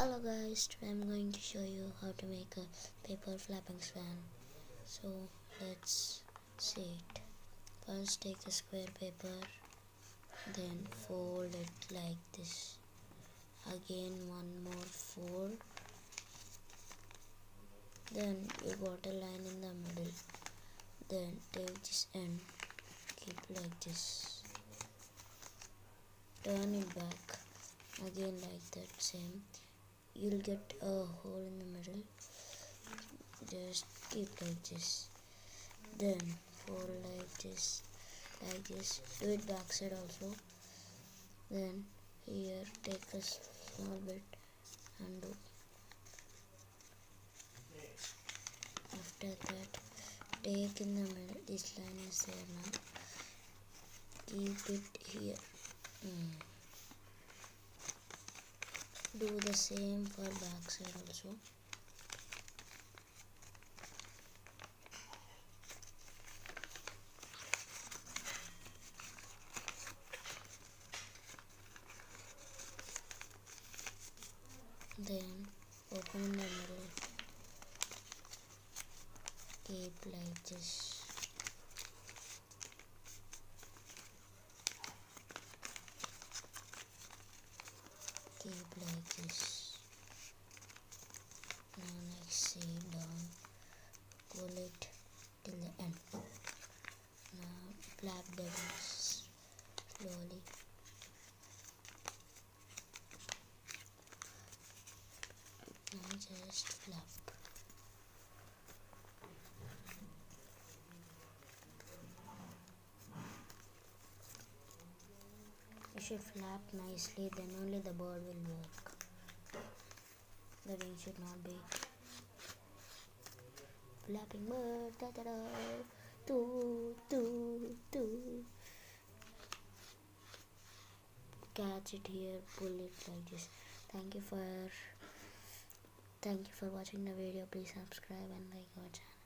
Hello guys, today I'm going to show you how to make a paper flapping fan. So let's see it. First take a square paper, then fold it like this. Again one more fold. Then you got a line in the middle. Then take this end, keep like this. Turn it back again like that same you'll get a hole in the middle. Just keep like this. Then fold like this like this. Do it back side also. Then here take a small bit and do. After that take in the middle. This line is there now. Keep it here. Mm do the same for back side also. Then open the middle keep like this keep like this now next see down pull it till the end now flap the wings slowly now just flap You should flap nicely, then only the bird will work. The wing should not be flapping bird. Da da da. Do do do. Catch it here, pull it like this. Thank you for thank you for watching the video. Please subscribe and like our channel.